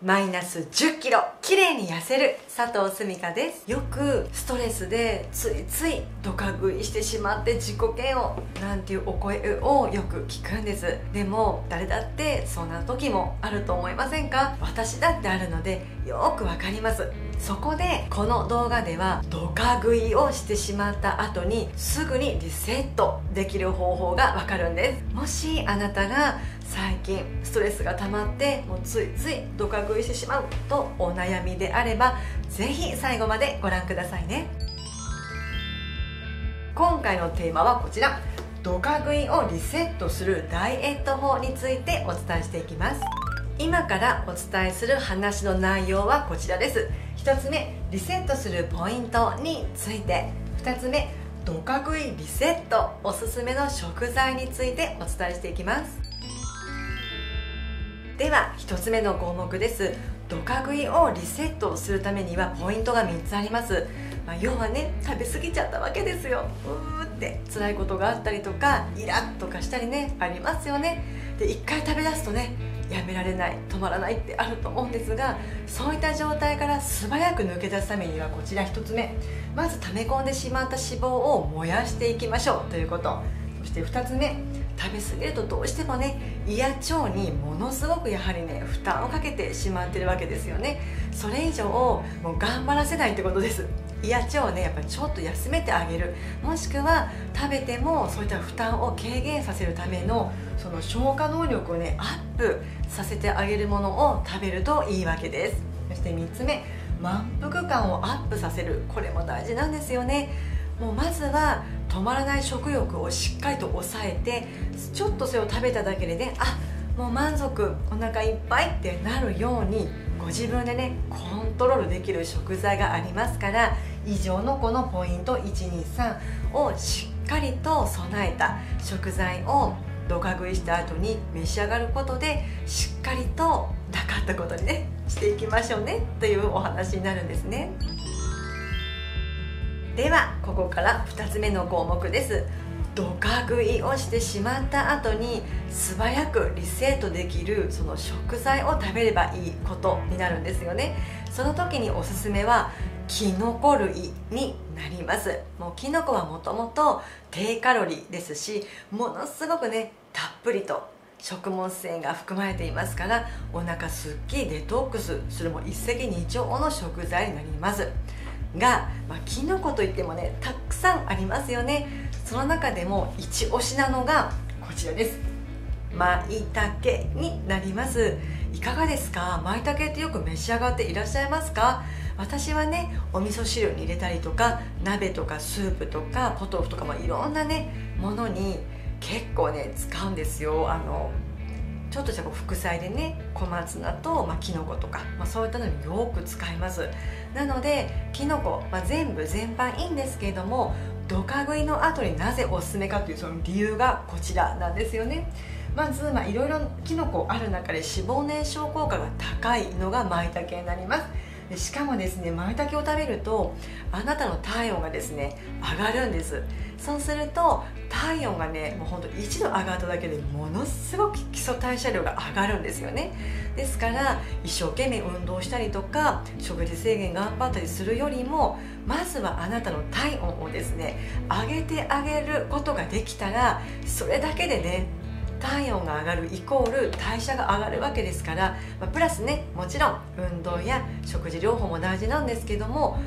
マイナス1 0キロ綺麗に痩せる。佐藤すみかです。よくストレスでついついドカ食いしてしまって自己嫌悪。なんていうお声をよく聞くんです。でも誰だってそんな時もあると思いませんか？私だってあるのでよくわかります。そこでこの動画ではドカ食いをしてしまった後にすぐにリセット。できる方法がわかるんです。もしあなたが最近ストレスが溜まってもうついついドカ食いしてしまうとお悩みであればぜひ最後までご覧くださいね。今回のテーマはこちら。ドカ食いをリセットするダイエット法についてお伝えしていきます。今からお伝えする話の内容はこちらです。1つ目リセットするポイントについて。2つ目ドカ食いリセット。おすすめの食材についてお伝えしていきます。では1つ目の項目です。ドカ食いをリセットするためにはポイントが3つあります、まあ、要はね食べ過ぎちゃったわけですよ。うーって辛いことがあったりとかイラッとかしたりねありますよね。で1回食べ出すとねやめられない止まらないってあると思うんですがそういった状態から素早く抜け出すためにはこちら1つ目まず溜め込んでしまった脂肪を燃やしていきましょうということ。そして2つ目食べ過ぎるとどうしてもね胃や腸にものすごくやはりね負担をかけてしまってるわけですよね。それ以上もう頑張らせないってことです。胃や腸をねやっぱりちょっと休めてあげる。もしくは食べてもそういった負担を軽減させるためのその消化能力をねアップさせてあげるものを食べるといいわけです。そして3つ目満腹感をアップさせる。これも大事なんですよね。もうまずは止まらない食欲をしっかりと抑えてちょっとそれを食べただけでねあもう満足お腹いっぱいってなるようにご自分でねコントロールできる食材がありますから以上のこのポイント123をしっかりと備えた食材をどか食いした後に召し上がることでしっかりとなかったことにねしていきましょうねというお話になるんですね。ではここから2つ目の項目ですドカ食いをしてしまった後に素早くリセットできるその食材を食べればいいことになるんですよね。その時におすすめはキノコ類になります。もうキノコはもともと低カロリーですしものすごくねたっぷりと食物繊維が含まれていますからお腹すっきりデトックスするも一石二鳥の食材になります。が、まあ、キノコといってもねたくさんありますよね。その中でも一押しなのがこちらです。舞茸になります。いかがですか？舞茸ってよく召し上がっていらっしゃいますか？私はねお味噌汁に入れたりとか鍋とかスープとかポトフとかもいろんなねものに結構ね使うんですよ。あのちょっとじゃあ副菜でね小松菜と、まあ、きのことか、まあ、そういったのによく使います。なのできのこ、まあ、全部全般いいんですけれどもドカ食いの後になぜおすすめかというその理由がこちらなんですよね。まずいろいろきのこある中で脂肪燃焼効果が高いのが舞茸になります。でしかもですね舞茸を食べるとあなたの体温がですね上がるんです。そうすると体温がねもうほんと1度上がっただけでものすごく基礎代謝量が上がるんですよね。ですから一生懸命運動したりとか食事制限頑張ったりするよりもまずはあなたの体温をですね上げてあげることができたらそれだけでね体温が上がるイコール代謝が上がるわけですから、まあ、プラスねもちろん運動や食事療法も大事なんですけども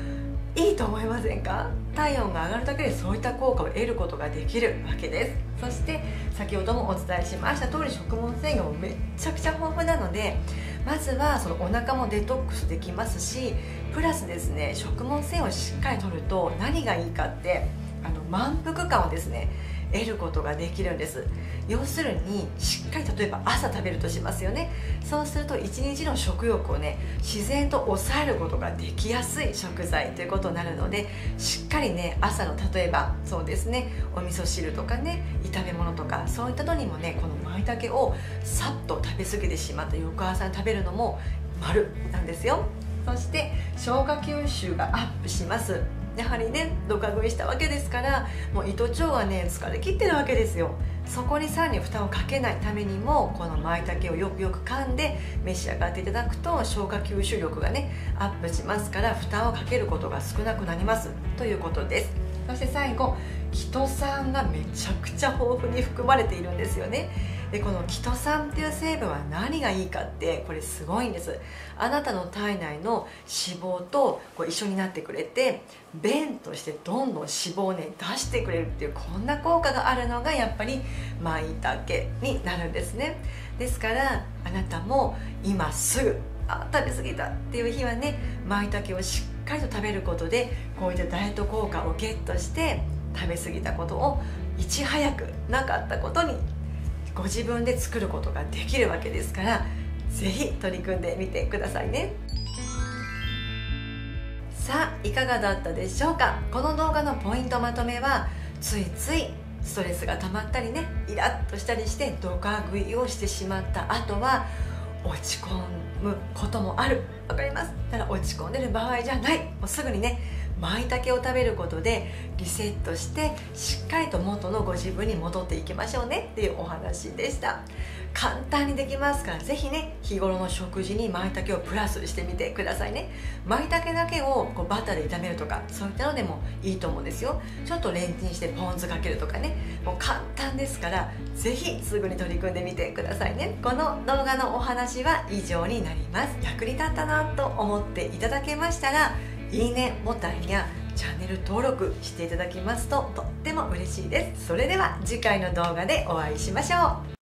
いいと思いませんか？体温が上がるだけでそういった効果を得ることができるわけです。そして先ほどもお伝えしました通り食物繊維がめっちゃくちゃ豊富なのでまずはそのお腹もデトックスできますしプラスですね食物繊維をしっかりとると何がいいかってあの満腹感をですね得ることができるんです。要するにしっかり例えば朝食べるとしますよね。そうすると一日の食欲をね自然と抑えることができやすい食材ということになるのでしっかりね朝の例えばそうですねお味噌汁とかね炒め物とかそういったのにもねこの舞茸をさっと食べ過ぎてしまった翌朝に食べるのも丸なんですよ。そして消化吸収がアップします。やはりねドカ食いしたわけですからもう糸腸はね疲れ切ってるわけですよ。そこにさらに負担をかけないためにもこの舞茸をよくよく噛んで召し上がっていただくと消化吸収力がねアップしますから負担をかけることが少なくなります。ということです。そして最後キトサンがめちゃくちゃ豊富に含まれているんですよね。でこのキトサンっていう成分は何がいいかってこれすごいんです。あなたの体内の脂肪とこう一緒になってくれて便としてどんどん脂肪をね出してくれるっていうこんな効果があるのがやっぱり舞茸になるんですね。ですからあなたも今すぐあ食べ過ぎたっていう日はね舞茸をしっかりと食べることでこういったダイエット効果をゲットして食べ過ぎたことをいち早くなかったことにご自分で作ることができるわけですから是非取り組んでみてくださいね。さあいかがだったでしょうか？この動画のポイントまとめはついついストレスが溜まったりねイラッとしたりしてドカ食いをしてしまった後は落ち込むこともある。わかります。ただ落ち込んでる場合じゃない。もうすぐにね舞茸を食べることでリセットしてしっかりと元のご自分に戻っていきましょうねっていうお話でした。簡単にできますからぜひね日頃の食事に舞茸をプラスしてみてくださいね。舞茸だけをこうバターで炒めるとかそういったのでもいいと思うんですよ。ちょっとレンチンしてポン酢かけるとかね。もう簡単ですからぜひすぐに取り組んでみてくださいね。この動画のお話は以上になります。役に立ったなと思っていただけましたらいいねボタンやチャンネル登録していただきますととっても嬉しいです。それでは次回の動画でお会いしましょう。